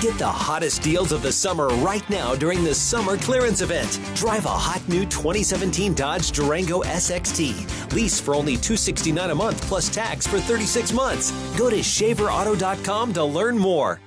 Get the hottest deals of the summer right now during the summer clearance event. Drive a hot new 2017 Dodge Durango SXT. Lease for only $269 a month plus tax for 36 months. Go to shaverauto.com to learn more.